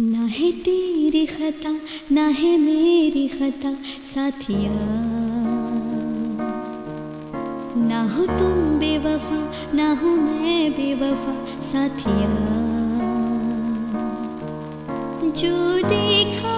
ना है तेरी खता, ना है मेरी खता, साथिया। ना हो तुम बेवफा, ना हो मैं बेवफा, साथिया। जो देखा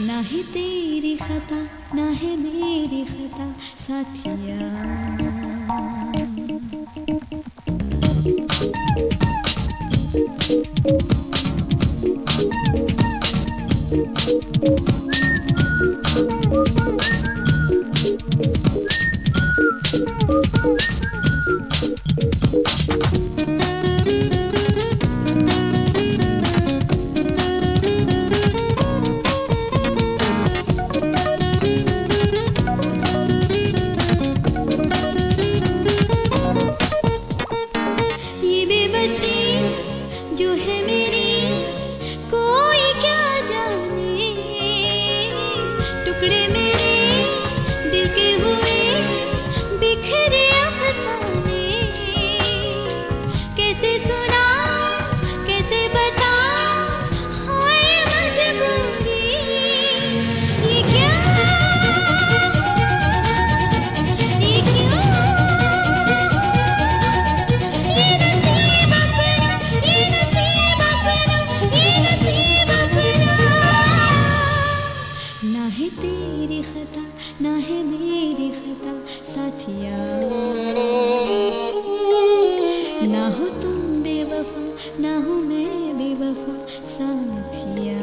ना है तेरी खता ना है मेरी खता साथिया। तेरी खता, ना है मेरी खता, साथिया ना हो तुम बेवफा, ना हो मैं बेवफा, साथिया